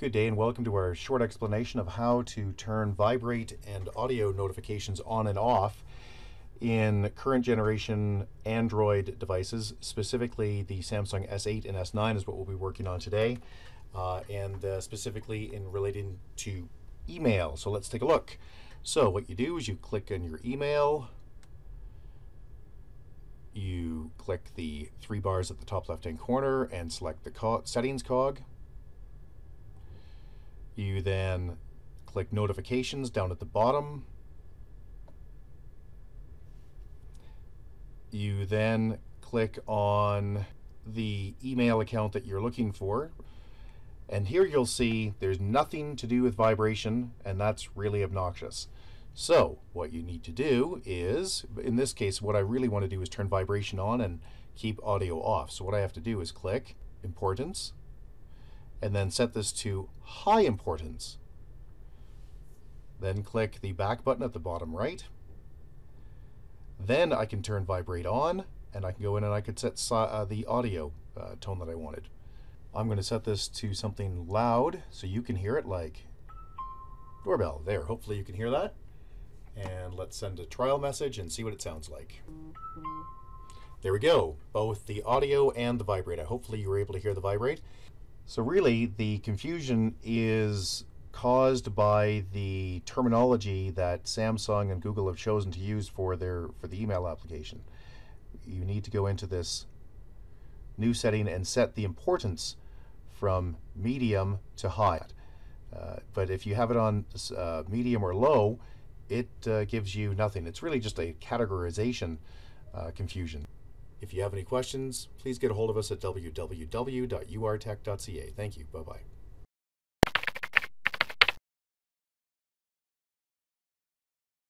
Good day and welcome to our short explanation of how to turn vibrate and audio notifications on and off in current generation Android devices, specifically the Samsung S8 and S9 is what we'll be working on today, uh, and uh, specifically in relating to email. So let's take a look. So what you do is you click on your email, you click the three bars at the top left hand corner and select the co settings cog. You then click notifications down at the bottom. You then click on the email account that you're looking for. And here you'll see there's nothing to do with vibration, and that's really obnoxious. So what you need to do is, in this case, what I really want to do is turn vibration on and keep audio off. So what I have to do is click importance, and then set this to high importance. Then click the back button at the bottom right. Then I can turn vibrate on, and I can go in and I could set uh, the audio uh, tone that I wanted. I'm going to set this to something loud so you can hear it like doorbell. There, hopefully you can hear that. And let's send a trial message and see what it sounds like. There we go, both the audio and the vibrate. Hopefully you were able to hear the vibrate. So really the confusion is caused by the terminology that Samsung and Google have chosen to use for their for the email application. You need to go into this new setting and set the importance from medium to high. Uh, but if you have it on uh, medium or low, it uh, gives you nothing. It's really just a categorization uh, confusion. If you have any questions, please get a hold of us at www.urtech.ca. Thank you. Bye bye.